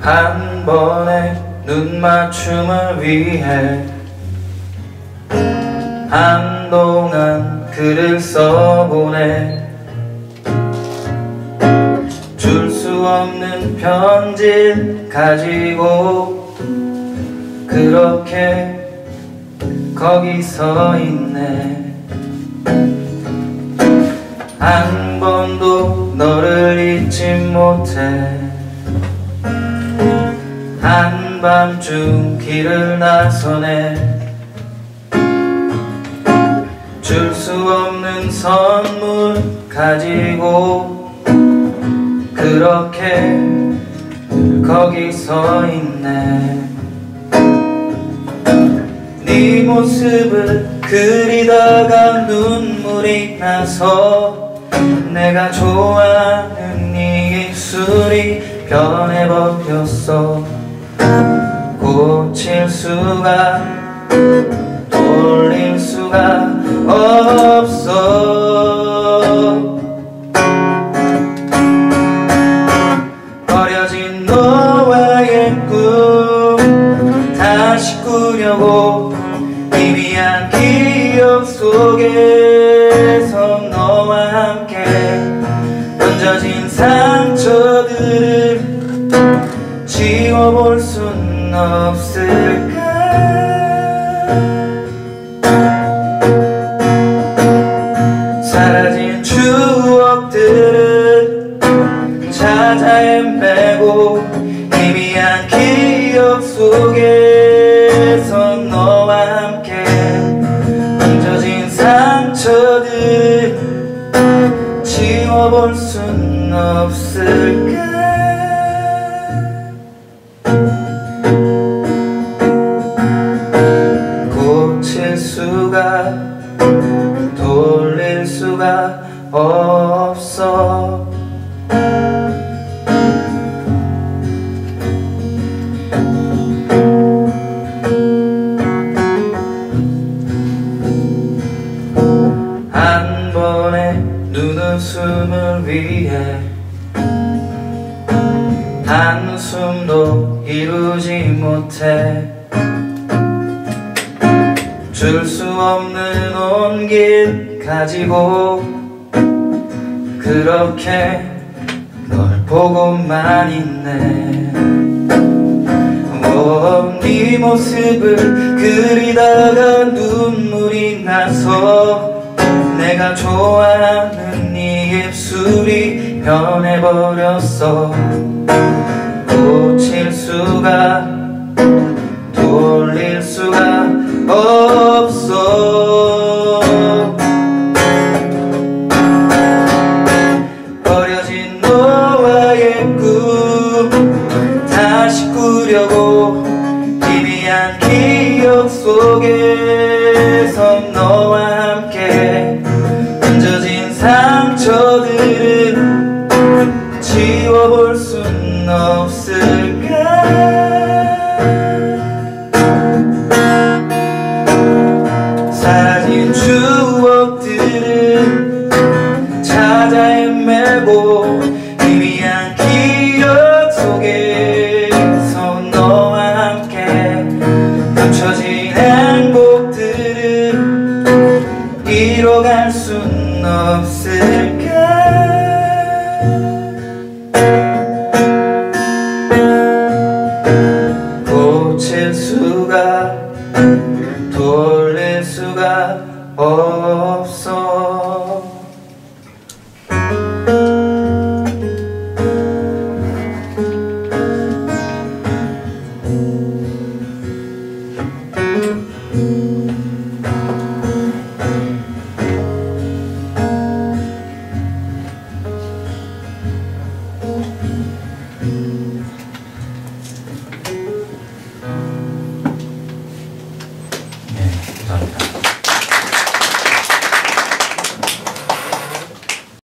한 번의 눈 맞춤을 위해 한동안 글을 써보내 줄수 없는 편지를 가지고 그렇게 거기 서 있네. 한 번도 너를 잊지 못해. 한밤중 길을 나서네 줄 수 없는 선물 가지고 그렇게 거기 서 있네. 네 모습을 그리다가 눈물이 나서 내가 좋아하는 네 입술이 변해버렸어. 고칠 수가 돌릴 수가 없어. 버려진 너와의 꿈 다시 꾸려고 희미한 기억 속에서 너와 함께 던져진 상처들을 지워볼 순 없을까 헤매고 희미한 기억 속에서 너와 함께 던져진 상처들 지워볼 순 없을까? 고칠 수가 돌릴 수가 없어 한숨도 이루지 못해. 줄 수 없는 온길 가지고 그렇게 널 보고만 있네. 어, 네 모습을 그리다가 눈물이 나서 내가 좋아하는 네 입술이 변해버렸어 고칠 수가 돌릴 수가 없어. 버려진 너와의 꿈 다시 꾸려고 희미한 기억 속에서 너와 함께 던져진 상처들을 지워볼 순 없을까? 사라진 추억들을 찾아 헤매고 희미한 기억 속에서 너와 함께 감춰진 행복들을 잃어갈 순 없을까 수가 돌릴 수가 없어